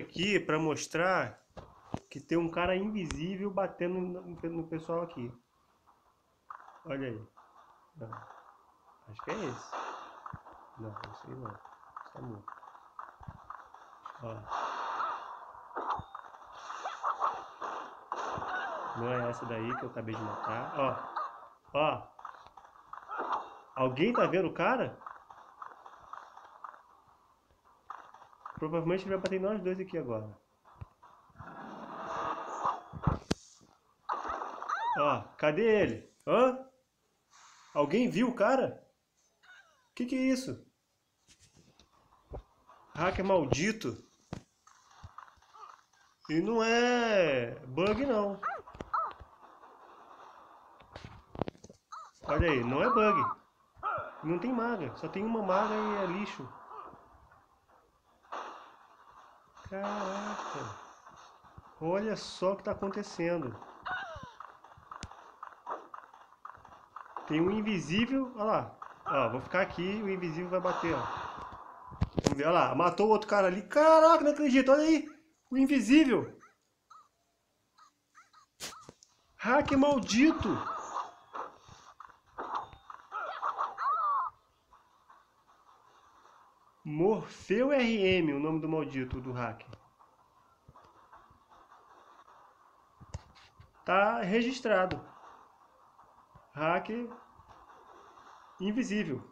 aqui para mostrar que tem um cara invisível batendo no, pessoal aqui. Olha aí. Não. Acho que é esse. Não, não sei não. Está morto. Ó. Não é essa daí que eu acabei de matar. Ó. Ó. Alguém tá vendo o cara? Provavelmente ele vai bater nós dois aqui agora. Ó, cadê ele? Hã? Alguém viu o cara? Que que é isso? Hacker maldito. E não é bug não. Olha aí, não é bug. Não tem maga, só tem uma maga e é lixo. Caraca. Olha só o que está acontecendo. Tem um invisível. Olha lá. Ó, vou ficar aqui o invisível vai bater, ó. Vamos ver, olha lá. Matou o outro cara ali. Caraca, não acredito. Olha aí. O invisível. Hack maldito. Morfeu RM, o nome do maldito do hacker. Tá registrado. Hacker invisível.